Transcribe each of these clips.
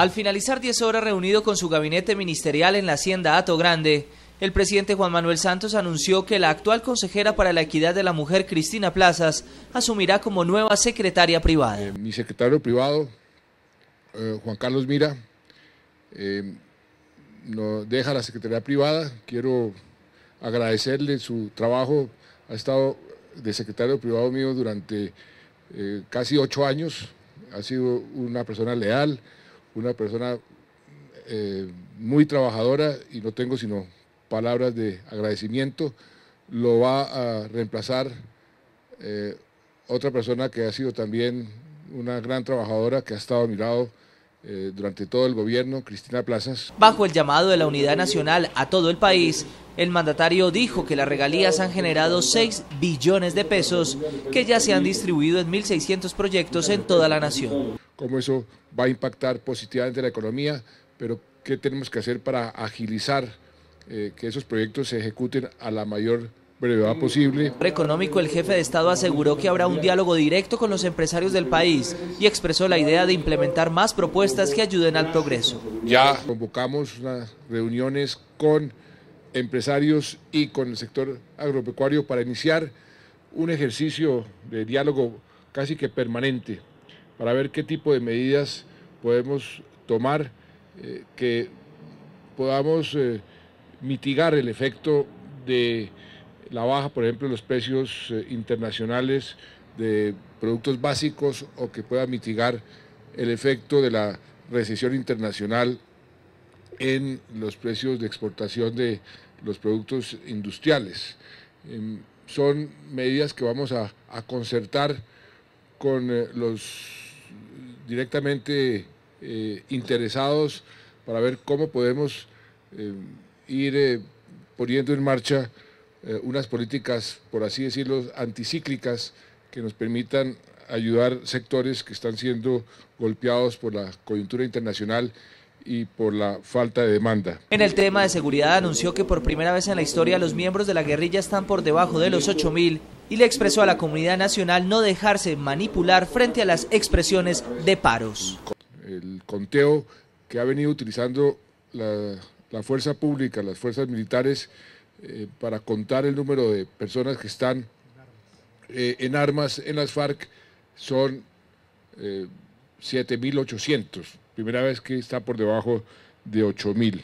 Al finalizar 10 horas reunido con su gabinete ministerial en la Hacienda Ato Grande, el presidente Juan Manuel Santos anunció que la actual consejera para la equidad de la mujer, Cristina Plazas, asumirá como nueva secretaria privada. Eh, mi secretario privado, eh, Juan Carlos Mira, eh, no deja la secretaría privada. Quiero agradecerle su trabajo. Ha estado de secretario privado mío durante casi ocho años. Ha sido una persona leal, una persona muy trabajadora y no tengo sino palabras de agradecimiento, lo va a reemplazar eh, otra persona que ha sido también una gran trabajadora, que ha estado a mi lado eh, durante todo el gobierno, Cristina Plazas. Bajo el llamado de la Unidad Nacional a todo el país, el mandatario dijo que las regalías han generado 6 billones de pesos que ya se han distribuido en 1.600 proyectos en toda la nación. Cómo eso va a impactar positivamente la economía, pero qué tenemos que hacer para agilizar eh, que esos proyectos se ejecuten a la mayor brevedad posible. Económico, el jefe de Estado aseguró que habrá un diálogo directo con los empresarios del país y expresó la idea de implementar más propuestas que ayuden al progreso. Ya convocamos unas reuniones con empresarios y con el sector agropecuario para iniciar un ejercicio de diálogo casi que permanente para ver qué tipo de medidas podemos tomar eh, que podamos eh, mitigar el efecto de la baja, por ejemplo, los precios eh, internacionales de productos básicos o que pueda mitigar el efecto de la recesión internacional en los precios de exportación de los productos industriales. Em, son medidas que vamos a, concertar con eh, los directamente eh, interesados para ver cómo podemos em, ir poniendo en marcha eh, unas políticas, por así decirlo, anticíclicas que nos permitan ayudar sectores que están siendo golpeados por la coyuntura internacional y por la falta de demanda. En el tema de seguridad anunció que por primera vez en la historia los miembros de la guerrilla están por debajo de los 8.000 y le expresó a la comunidad nacional no dejarse manipular frente a las expresiones de paros. El conteo que ha venido utilizando la la fuerza pública, las fuerzas militares, eh, para contar el número de personas que están eh, en armas en las FARC son 7.800, eh, primera vez que está por debajo de 8.000.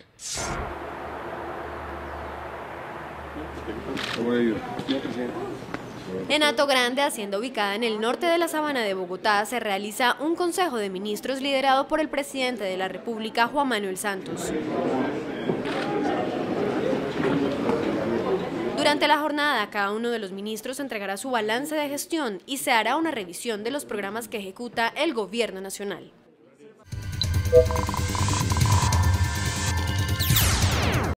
En Ato Grande, hacienda ubicada en el norte de la sabana de Bogotá, se realiza un consejo de ministros liderado por el presidente de la República, Juan Manuel Santos. Durante la jornada, cada uno de los ministros entregará su balance de gestión y se hará una revisión de los programas que ejecuta el Gobierno Nacional.